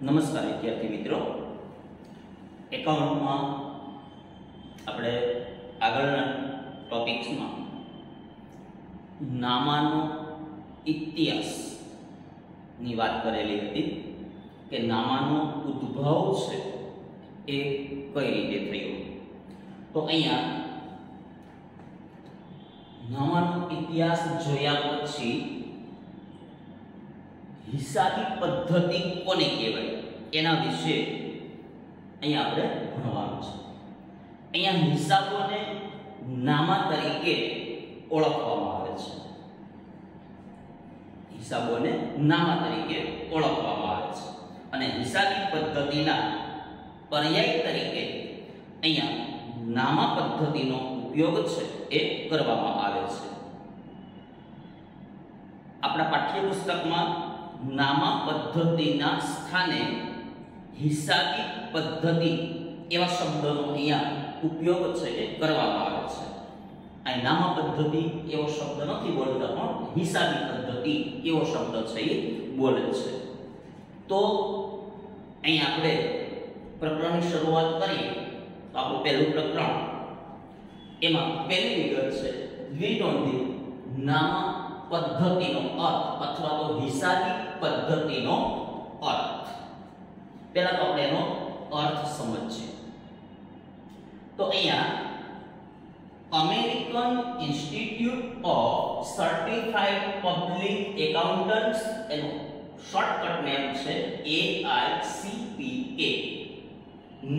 નમસ્કાર, વિદ્યાર્થી મિત્રો. એકાઉન્ટમાં આપણે આગળના ટોપિક્સમાં નામાનો ઇતિહાસની વાત કરેલી હતી કે નામાનો ઉદ્ભવ છે એ કઈ રીતે થયો? તો અહીંયા નામાનો ઇતિહાસ જોયા પછી હિસાબી પદ્ધતિ કોને કહેવાય? એના વિશે અહીંયા આપણે ભણવાનું છે. અહીંયા હિસાબોને નામા તરીકે ઓળખવામાં આવે છે. હિસાબોને નામા તરીકે ઓળખવામાં આવે છે. અને હિસાબી પદ્ધતિના પર્યાય તરીકે અહીંયા નામા પદ્ધતિનો ઉપયોગ છે એ કરવામાં આવે છે. આપણા પાઠ્યપુસ્તકમાં નામા પદ્ધતિના સ્થાને હિસાબી પદ્ધતિ એવા શબ્દનો અહીંયા ઉપયોગ છે એ કરવામાં આવે છે. અહીં નામા પદ્ધતિ એવો શબ્દ નથી બોલતા, પણ હિસાબી પદ્ધતિ એવો શબ્દ છે એ બોલે છે. તો અહીં આપણે પ્રકરણની શરૂઆત કરીએ. તો આપણું પહેલું પ્રકરણ. એમાં પહેલી વિગત છે દ્વિનોંધી નામા પદ્ધતિનો અર્થ અથવા તો હિસાબી પદ્ધતિનો અર્થ. પહેલા તો આપણે એનો અર્થ સમજીએ. તો અહીંયા American Institute of Certified Public Accountants, એનો શોર્ટકટ નેમ છે AICPA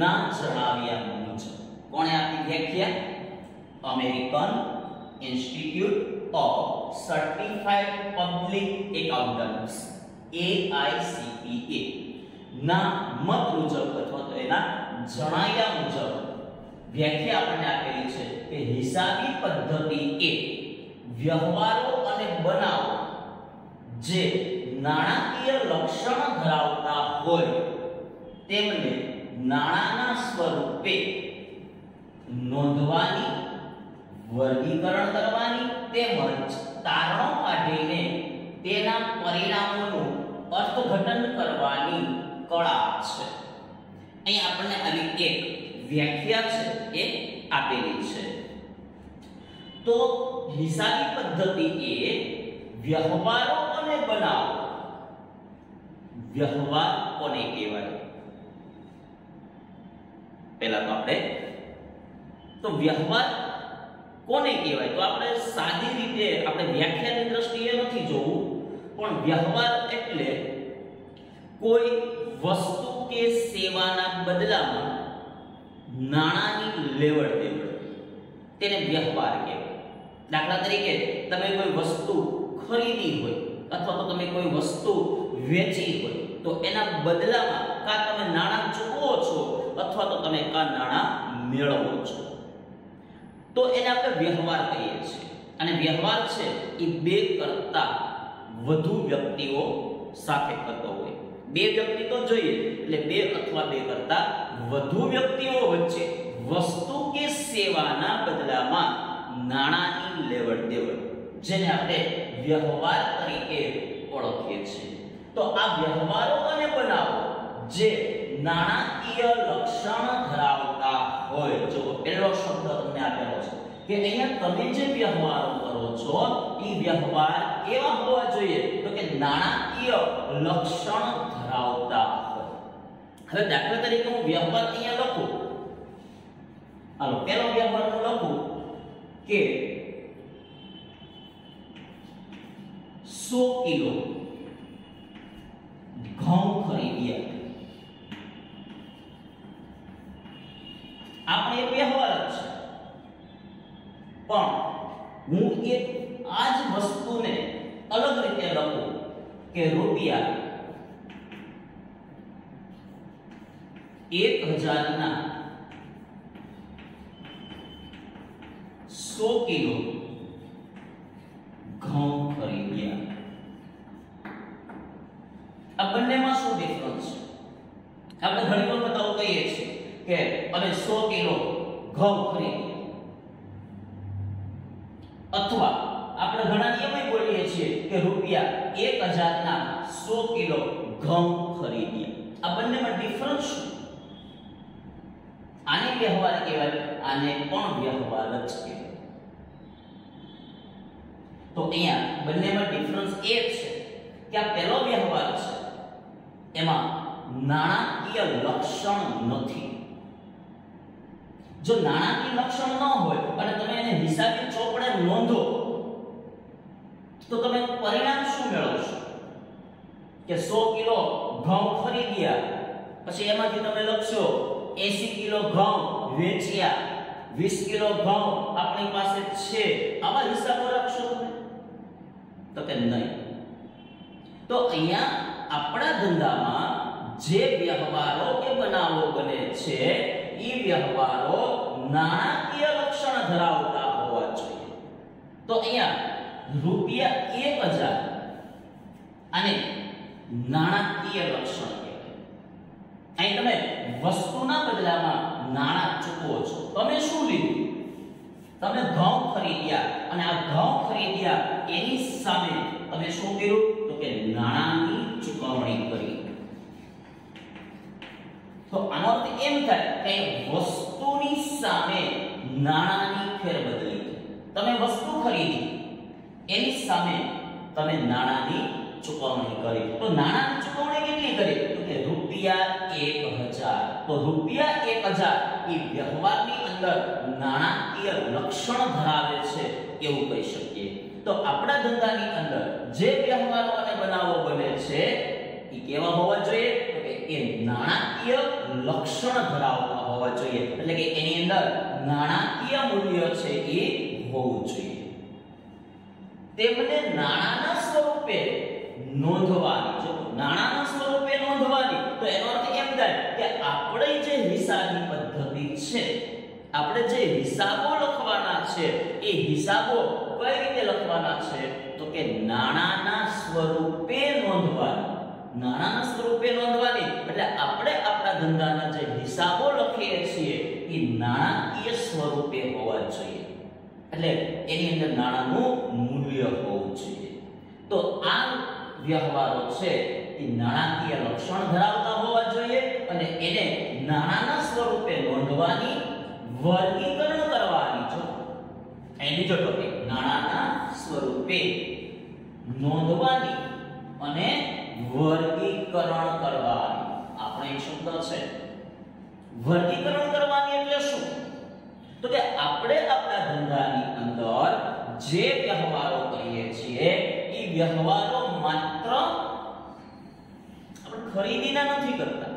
ના જણાવ્યા મુજબ. કોણે આપી વ્યાખ્યા? American Institute of Certified Public accountants AICPA ના મત મુજબ અથવા તો એના જણાવ્યા મુજબ વ્યાખ્યા આપણને આપેલી છે કે હિસાબી પદ્ધતિ એ વ્યવહારો અને બનાવો જે નાણાકીય લક્ષણ ધરાવતા હોય, તેમને નાણાંના સ્વરૂપે નોંધવાની, વર્ગીકરણ કરવાની તેમજ તારણો કાઢીને તેના પરિણામોનું અર્થઘટન કરવાની કળા છે. અહીં આપણને આવી એક વ્યાખ્યા છે એ આપેલી છે. તો હિસાબી પદ્ધતિ એ વ્યવહારો અને બનાવો. વ્યવહાર કોને કહેવાય? પહેલા તો આપણે, તો વ્યવહાર કોને કહેવાય? તો આપણે સાદી રીતે આપણે વ્યાખ્યાની દ્રષ્ટિએ નથી જોવું, પણ વ્યવહાર એટલે કોઈ વસ્તુ કે સેવાના બદલામાં નાણાંની લેવડ દેવડ. તેને વ્યવહાર કહેવાય. દાખલા તરીકે, તમે કોઈ વસ્તુ ખરીદી હોય, અથવા તો તમે કોઈ વસ્તુ વેચી હોય, તો એના બદલામાં કાં તમે નાણાં ચૂકવો છો, અથવા તો તમે કાં નાણાં મેળવો છો. તો એને આપણે વ્યવહાર કહીએ છીએ. અને વ્યવહાર છે એ બે કરતા વધુ વ્યક્તિઓ સાથે થતો હોય. બે વ્યક્તિ તો જોઈએ, એટલે બે અથવા બે કરતા વધુ વ્યક્તિઓ વચ્ચે વસ્તુ કે સેવાના બદલામાં નાણાંની લેવડ દેવડ, જેને આપણે વ્યવહાર તરીકે ઓળખીએ છીએ. તો આ વ્યવહારો અને બનાવો જે નાણાકીય લક્ષણ ધરાવતા હોય, જો પહેલો શબ્દ તમને આપેલો છે કે અહીંયા તમે જે વ્યવહારો કરો છો, એ વ્યવહાર એવા હોવા જોઈએ. તો કે નાણાકીય લક્ષણ ધરાવતા હોય. હવે દાખલા તરીકે હું વ્યવહાર અહીંયા લખું. હાલો, પહેલો વ્યવહાર હું લખું કે સો કિલો ઘઉં ખરીદ્યા. આપણે વ્યવહાર છે. પણ હું એક આ જ વસ્તુને અલગ રીતે લખું કે રૂપિયા એક હજારના સો કિલો ઘઉં ખરીદ્યા આ બંનેમાં શું ડિફરન્સ છે આપણે ઘણી વખત આવું કહીએ છીએ કે અમે 100 કિલો ઘઉં ખરી અથવા આપણે ઘણા નિયમય બોલીએ છીએ કે રૂપિયા 1000 ના 100 કિલો ઘઉં ખરીદ્યા આ બંનેમાં ડિફરન્સ આને વ્યવહાર કહેવાય, આને પણ વ્યવહાર જ કહેવાય. તો અહીંયા બંનેમાં ડિફરન્સ એ છે કે આ પહેલો વ્યવહાર છે, એમાં નાણાકીય લક્ષણ નથી. જો નાણાકીય લક્ષણ ન હોય અને તમે એને હિસાબી ચોપડે નોંધો, તો તમે પરિણામ શું મેળવશો? કે 100 કિલો ઘઉં ખરીદ્યા પછી એમાંથી તમે લખશો 80 કિલો ઘઉં વેચ્યા 20 કિલો ઘઉં આપણી પાસે છે. આવા હિસાબો રાખશો તમે? તો કે નહીં. તો અહીંયા આપણા ધંધામાં જે વ્યવહારો કે બનાવો બને છે એ વ્યવહારો નાણાકીય લક્ષણ ધરાવતા હોવા જોઈએ તો અહીંયા રૂપિયા 1000 અને નાણાકીય લક્ષણ અહીં તમે વસ્તુના બદલામાં નાણાં ચૂકવો છો તમે શું લીધું તમે ઘઉં ખરીદ્યા અને આ ઘઉં ખરીદ્યા એની સામે તમે શું કર્યું તો કે નાણાંની ચૂકવણી કરી તો આનો અર્થ એમ થાય. કે વસ્તુની સામે નાણાંની ફેરબદલી. તમે વસ્તુ ખરીદી. એની સામે તમે નાણાંની ચૂકવણી કરી. તો નાણાંની ચૂકવણી કેટલી કરી? તો કે રૂપિયા 1000 તો રૂપિયા 1000 એ વ્યવહારની અંદર નાણાકીય લક્ષણ ધરાવે છે એવું કહી શકીએ. તો આપણા ધંધાની અંદર જે વ્યવહારો અને બનાવો બને છે એ કેવા હોવા જોઈએ? તો કે એ નાણાકીય લક્ષણ ધરાવતા હોવા જોઈએ. એટલે કે એની અંદર નાણાકીય મૂલ્ય છે એ હોવું જોઈએ. તેમને નાણાંના સ્વરૂપે નોંધવાની, જો નાણાંના સ્વરૂપે નોંધવાની, તો એનો અર્થ એમ થાય કે આપણે જે હિસાબની પદ્ધતિ છે, આપણે જે હિસાબો લખવાના છે, એ હિસાબો કઈ રીતે લખવાના છે? તો કે નાણાંના સ્વરૂપે નોંધવાની. નાણાંના સ્વરૂપે નોંધવાની. એટલે આપણે આપણા ધંધાના જે હિસાબો લખીએ છીએ, એ નાણાકીય સ્વરૂપે હોવા જોઈએ. એટલે એની અંદર નાણાંનું મૂલ્ય હોવું જોઈએ. તો આ વ્યવહારો છે, એ નાણાકીય લક્ષણ ધરાવતા હોવા જોઈએ અને એને નાણાંના સ્વરૂપે નોંધવાની, વર્ગીકરણ કરવાની જો. એની જો ટોપિક, નાણાંના સ્વરૂપે નોંધવાની અને વર્ગીકરણ કરવાની. આપણે એક શબ્દ છે. વર્ગીકરણ કરવાની એટલે શું? તો કે આપણે આપણા ધંધાની અંદર જે વ્યવહારો કરીએ છીએ, એ વ્યવહારો માત્ર આપણે ખરીદીના નથી કરતા.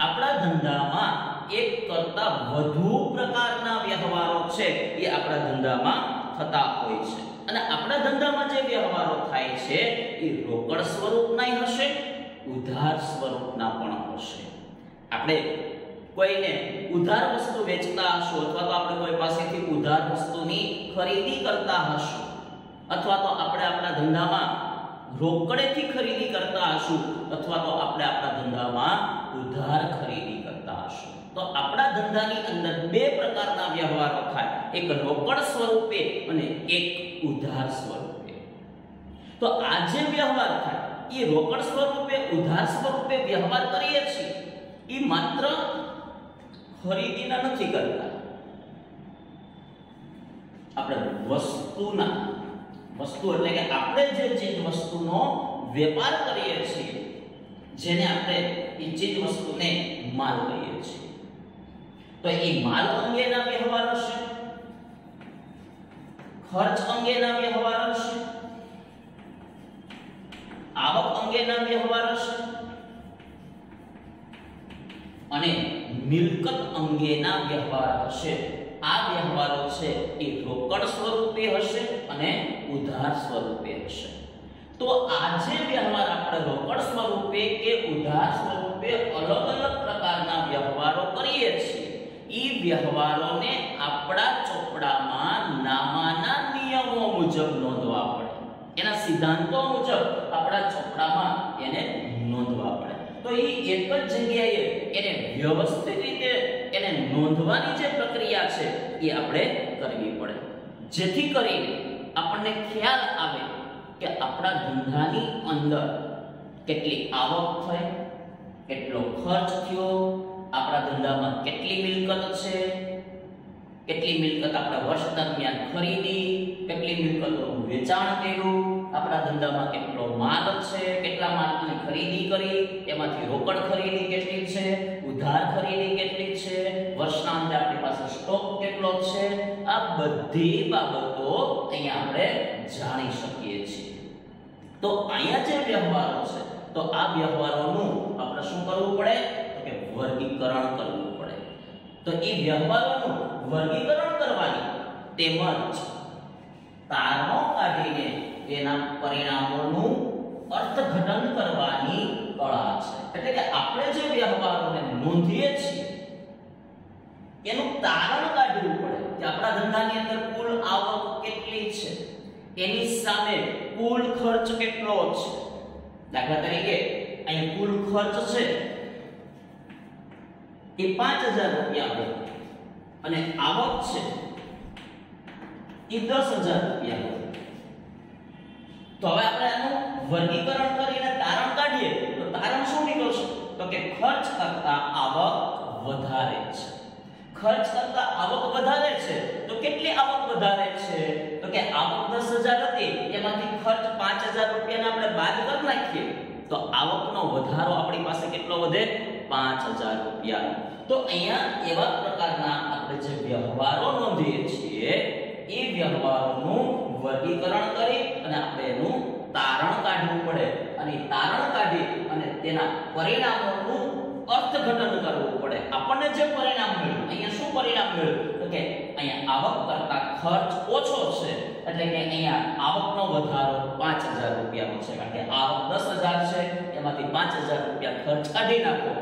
આપણા ધંધામાં એક કરતા વધુ પ્રકારના વ્યવહારો છે, એ આપણા ધંધામાં થતા હોય છે. અને આપણા ધંધામાં જે વ્યવહારો થાય છે, એ રોકડ સ્વરૂપના હશે, ઉધાર સ્વરૂપના પણ હશે. આપણે કોઈને ઉધાર વસ્તુ વેચતા હશો અથવા તો આપણે કોઈ પાસેથી ઉધાર વસ્તુની ખરીદી કરતા હશો, અથવા તો આપણે આપણા ધંધામાં રોકડેથી ખરીદી કરતા હશું, અથવા તો આપણે આપણા ધંધામાં ઉધાર ખરીદી આપણા ધંધાની અંદર બે પ્રકારના વ્યવહારો થાય. એક રોકડ સ્વરૂપે અને એક ઉધાર સ્વરૂપે. તો આ જે વ્યવહાર થાય એ રોકડ સ્વરૂપે, ઉધાર સ્વરૂપે વ્યવહાર કરીએ છીએ એ માત્ર ખરીદીના નથી કરતા. આપણે વસ્તુના, વસ્તુ એટલે કે આપણે જે ચીજ વસ્તુનો વેપાર કરીએ છીએ, જેને આપણે એ ચીજ વસ્તુને માલ કહીએ છીએ. તો એ માલ અંગેના વ્યવહાર હશે ખર્ચ અંગેના વ્યવહાર હશે આવક અંગેના વ્યવહાર હશે અને મિલકત અંગેના વ્યવહાર હશે આ વ્યવહારો છે એ રોકડ સ્વરૂપે હશે અને ઉધાર સ્વરૂપે હશે. તો આજે વ્યવહાર આપણે રોકડ સ્વરૂપે કે ઉધાર સ્વરૂપે અલગ અલગ પ્રકારના વ્યવહારો કરીએ છીએ. એ વ્યવહારોને આપણા ચોપડામાં નામાના નિયમો મુજબ નોંધવા પડે. એના સિદ્ધાંતો મુજબ આપણા ચોપડામાં એને નોંધવા પડે. તો એ એક જ જગ્યાએ એને વ્યવસ્થિત રીતે એને નોંધવાની જે પ્રક્રિયા છે એ આપણે કરવી પડે. જેથી કરીને આપણને ખ્યાલ આવે કે આપણા ધંધાની અંદર કેટલી આવક થઈ, કેટલો ખર્ચ થયો આપણા ધંધામાં કેટલી મિલકત છે? કેટલી મિલકત આપણા વર્ષ દરમિયાન ખરીદી? કેટલી મિલકતોનું વેચાણ કર્યું? આપણા ધંધામાં કેટલો માલ છે? કેટલા માલની ખરીદી કરી? એમાંથી રોકડ ખરીદી કેટલી છે? ઉધાર ખરીદી કેટલી છે? વર્ષના અંતે આપણી પાસે સ્ટોક કેટલો છે? આ બધી બાબતો અહીંયા આપણે જાણી શકીએ છીએ. તો અહીંયા જે વ્યવહારો છે, તો આ વ્યવહારોનું આપણે શું કરવું પડે? વર્ગીકરણ કરવું પડે. તો એ વ્યવહારોનું વર્ગીકરણ કરવાની તેમજ તારણો કાઢીને તેના પરિણામોનું અર્થઘટન કરવાની કળા છે. એટલે કે આપણે જે વ્યવહારોને નોંધીએ છીએ, એનું તારણ કાઢવું પડે કે આપણા ધંધાની અંદર કુલ આવક કેટલી છે. એની સામે કુલ ખર્ચ કેટલો છે. દાખલા તરીકે અહીં કુલ ખર્ચ છે એ 5000 રૂપિયા હોય અને આવક છે એ 10000 રૂપિયા હોય તો હવે આપણે આનું વર્ગીકરણ કરીને તારણ કાઢીએ, તો તારણ શું નીકળશે? તો કે ખર્ચ કરતા આવક વધારે છે. ખર્ચ કરતા આવક વધારે છે, તો કેટલી આવક વધારે છે? તો કે આવક દસ હજાર હતી, એમાંથી ખર્ચ 5000 રૂપિયાને આપણે બાદ કરી નાખીએ. તો આવકનો વધારો આપણી પાસે કેટલો વધે? 5000 રૂપિયા. તો અહીંયા એવા પ્રકારના આપણે જે વ્યવહારો નોંધીએ છીએ, એ વ્યવહારોનું વર્ગીકરણ કરી અને આપણે એનું તારણ કાઢવું પડે. અને તારણ કાઢી અને તેના પરિણામોનું અર્થઘટન કરવું પડે. આપણને જે પરિણામ મળ્યું, અહીંયા શું પરિણામ મળ્યું? તો કે અહીંયા આવક કરતા ખર્ચ ઓછો છે. એટલે કે અહીંયા આવકનો વધારો 5000 રૂપિયાનો છે. કારણ કે આવક 10000 છે, એમાંથી 5000 રૂપિયા ખર્ચ કાઢી નાખો.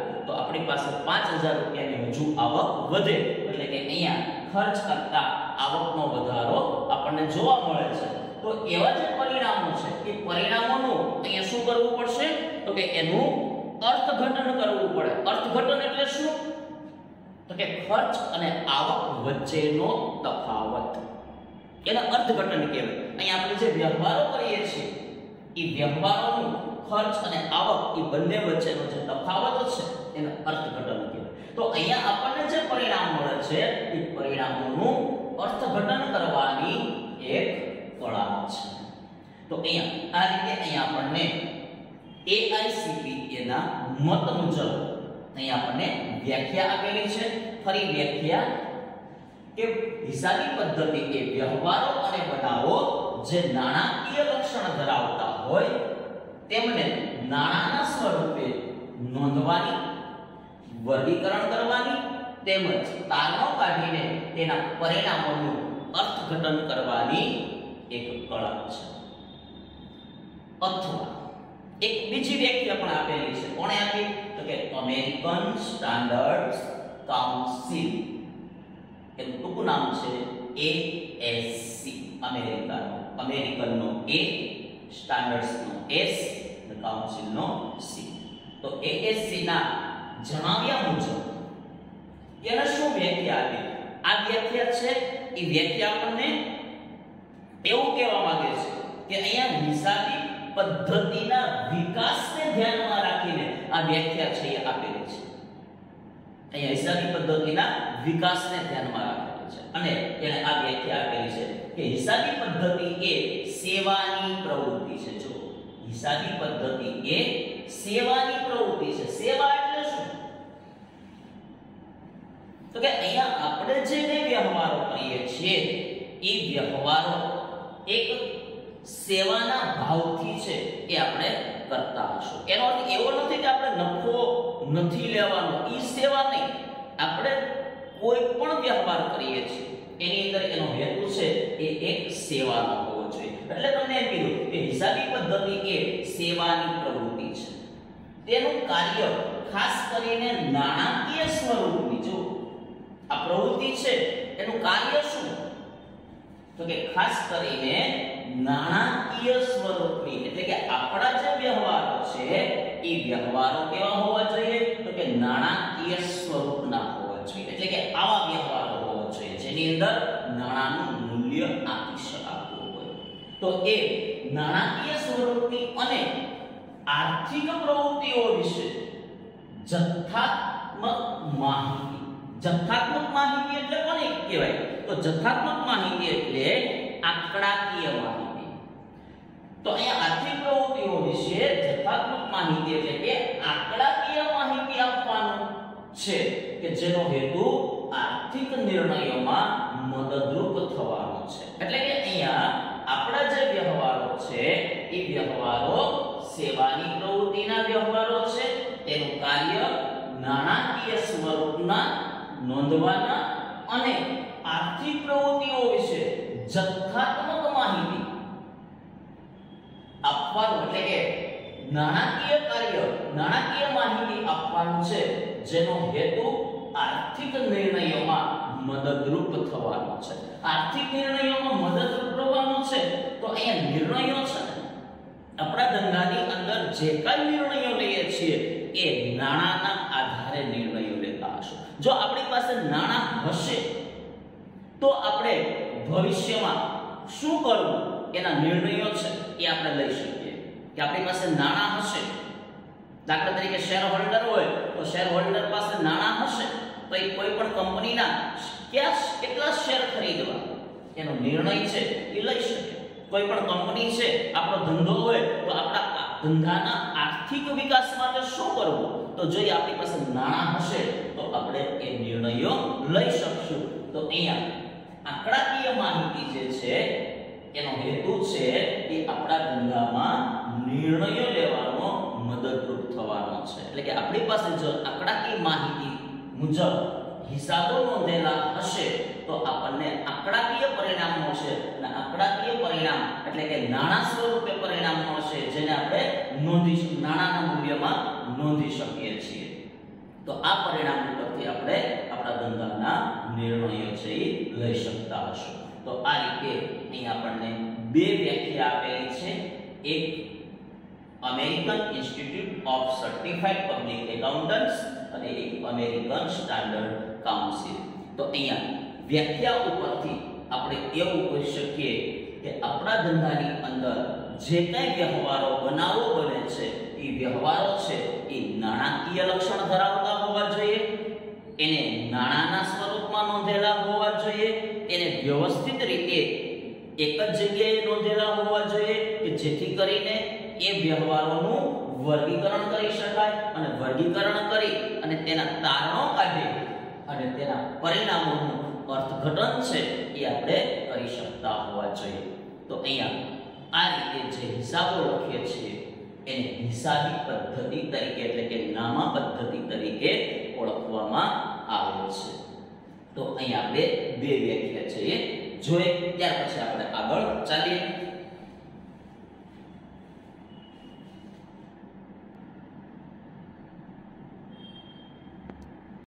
આપણી પાસે 5000 રૂપિયાની હજુ આવક વધે એટલે કે અહીંયા ખર્ચ કરતા આવકનો વધારો આપણને જોવા મળે છે. તો એવા જે પરિણામો છે, એ પરિણામોનું અહીંયા શું કરવું પડશે? તો કે એનું અર્થઘટન કરવું પડે. અર્થઘટન એટલે શું? તો કે ખર્ચ અને આવક વચ્ચેનો તફાવત. એને અર્થઘટન કહેવાય. અહીંયા આપણે જે વ્યવહારો કરીએ છીએ, એ વ્યવહારોનું ખર્ચ અને આવક એ બંને વચ્ચેનો જે તફાવત છે એને અર્થઘટન કહેવાય. તો અહીંયા આપણને જે પરિણામ મળે છે, એ પરિણામોનું અર્થઘટન કરવાની એક કળા છે. તો અહીંયા, આ રીતે અહીંયા આપણને AICPA ના મત મુજબ અહીંયા આપણને વ્યાખ્યા આપેલી છે. ફરી વ્યાખ્યા કે હિસાબી પદ્ધતિ એ વ્યવહારો અને બનાવો જે નાણાકીય લક્ષણ ધરાવતા હોય, તેમને નાણાંના સ્વરૂપે નોંધવાની વર્ગીકરણ કરવાની તેમજ તારણો કાઢીને તેના પરિણામોનું અર્થઘટન કરવાની એક કળા છે. અથવા એક બીજી વ્યાખ્યા પણ આપેલી છે. કોણે આપી? તો કે અમેરિકન સ્ટાન્ડર્ડ કાઉન્સિલ. એનું ટૂંકું નામ છે એ એસ સી અમેરિકાનો, અમેરિકનનો એ સ્ટાન્ડર્ડ્સનો એસ અને કાઉન્સિલનો સી તો ASC ના જણાવ્યા મુજબ, એને શું વ્યાખ્યા આપી? આ વ્યાખ્યા છે, એ વ્યાખ્યા આપણને એવું કહેવા માંગે છે કે અહીંયા હિસાબી પદ્ધતિના વિકાસને ધ્યાનમાં રાખીને આ વ્યાખ્યા છે એ આપેલી છે. અહીંયા હિસાબી પદ્ધતિના વિકાસને ધ્યાનમાં રાખેલી છે. અને એને આ વ્યાખ્યા આપેલી છે કે હિસાબી પદ્ધતિ એ સેવાની પ્રવૃત્તિ છે. જો હિસાબી પદ્ધતિ એ સેવાની પ્રવૃત્તિ છે, સેવા એટલે શું તો કે અહીંયા આપણે જે કંઈ વ્યવહારો કરીએ છીએ, એ વ્યવહારો એક સેવાના ભાવથી છે એ આપણે કરતા હશું. એનો અર્થ એવો નથી કે આપણે નફો નથી લેવાનો એ સેવા નહીં. આપણે કોઈ પણ વ્યવહાર કરીએ છીએ, એની અંદર એનો હેતુ છે એ એક સેવાનો હોવો જોઈએ. એટલે તમને એમ કીધું કે હિસાબી પદ્ધતિ એ સેવાની પ્રવૃત્તિ છે. તેનું કાર્ય ખાસ કરીને નાણાકીય સ્વરૂપની, જો આ પ્રવૃત્તિ છે, એનું કાર્ય શું? તો કે ખાસ કરીને નાણાકીય સ્વરૂપની, એટલે કે આપણા જે વ્યવહારો છે, એ વ્યવહારો કેવા હોવા જોઈએ? તો કે નાણાકીય સ્વરૂપના હોવા જોઈએ. એટલે કે આવા વ્યવહારો હોવા જોઈએ, જેની અંદર નાણાંનું મૂલ્ય આપી શકાતું હોય. તો એ નાણાકીય સ્વરૂપની અને આર્થિક પ્રવૃત્તિઓ વિશે જથ્થાત્મક માહિતી જથ્થાત્મક માહિતી એટલે કોને કહેવાય? તો જથ્થાત્મક માહિતી એટલે આંકડાકીય માહિતી. તો અહીંયા આર્થિક પ્રવૃત્તિઓ વિશે જથ્થાત્મક માહિતી એટલે કે આંકડાકીય માહિતી આપવાનું છે કે જેનો હેતુ આર્થિક નિર્ણયોમાં મદદરૂપ થવાનો છે. એટલે કે અહીંયા આપણા જે વ્યવહારો છે, એ વ્યવહારો સેવાની પ્રવૃત્તિના વ્યવહારો છે. તેનું કાર્ય નાણાકીય સ્વરૂપના નોંધવાના અને આર્થિક પ્રવૃત્તિઓ વિશે જથ્થાત્મક માહિતી આપવાનું એટલે કે નાણાકીય કાર્ય, નાણાકીય માહિતી આપવાનું છે, જેનો હેતુ આર્થિક નિર્ણયોમાં મદદરૂપ થવાનો છે. આર્થિક નિર્ણયોમાં મદદરૂપ થવાનો છે, તો અહીંયા નિર્ણયો છે આપણા ધંધાની અંદર જે કાંઈ નિર્ણયો લઈએ છીએ, એ નાણાના આધારે નિર્ણયો જો આપણી પાસે નાણાં હશે, તો આપણે ભવિષ્યમાં શું કરવું? એના નિર્ણયો છે, એ આપણે લઈ શકીએ. કે આપણી પાસે નાણાં હશે, દાખલા તરીકે શેર હોલ્ડર હોય, તો શેર હોલ્ડર પાસે નાણાં હશે, તો એ કોઈ પણ કંપનીના ક્યાં કેટલા શેર ખરીદવા? એનો નિર્ણય છે, એ લઈ શકે. કોઈ પણ કંપની છે, આપણો ધંધો હોય, તો આપણા ધંધાના આર્થિક વિકાસ માટે શું કરવું? તો જો આપણી પાસે નાણાં હશે, તો આપણે એ નિર્ણયો લઈ શકશું. તો અહીંયા આંકડાકીય માહિતી જે છે, એનો હેતુ છે એ આપણા ધંધામાં નિર્ણયો લેવાનો મદદરૂપ થવાનો છે. એટલે કે આપણી પાસે જો આંકડાકીય માહિતી મુજબ હિસાબો નોંધેલા હશે તો આપણને આંકડાકીય પરિણામ મળશે અને આંકડાકીય પરિણામ એટલે કે નાણાં સ્વરૂપે પરિણામ મળશે જેને આપણે નોંધી નાણાંના મૂલ્યમાં નોંધી શકીએ છીએ. તો આ પરિણામ ઉપરથી આપણે આપણા ધંધાના નિર્ણયો છે એ લઈ શકતા હશું. તો આ રીતે અહીં આપણને બે વ્યાખ્યા આપેલી છે. એક, American Institute of Certified Public Accountants અને એક અમેરિકન સ્ટાન્ડર્ડ કાઉન્સિલ. તો અહીંયા વ્યાખ્યા ઉપરથી આપણે એવું કહી શકીએ કે આપણા ધંધાની અંદર જે કંઈ વ્યવહારો બનાવો બને છે, એ વ્યવહારો છે, એ નાણાકીય લક્ષણ ધરાવતા હોવા જોઈએ. એને નાણાંના સ્વરૂપમાં નોંધેલા હોવા જોઈએ. એને વ્યવસ્થિત રીતે એક જ જગ્યાએ નોંધેલા હોવા જોઈએ કે જેથી કરીને એ વ્યવહારોનું વર્ગીકરણ કરી શકાય અને વર્ગીકરણ કરી અને તેના તારણો કાઢી અને તેના પરિણામોનું અર્થઘટન છે એ આપણે કરી શકતા હોવા જોઈએ. તો અહીંયા આ રીતે જે હિસાબો લખીએ છીએ, એને હિસાબી પદ્ધતિ તરીકે એટલે કે નામા પદ્ધતિ તરીકે ઓળખવામાં આવે છે. તો અહીંયા આપણે બે વ્યાખ્યા છે. જોઈએ, ત્યાર પછી આપણે આગળ ચાલીએ.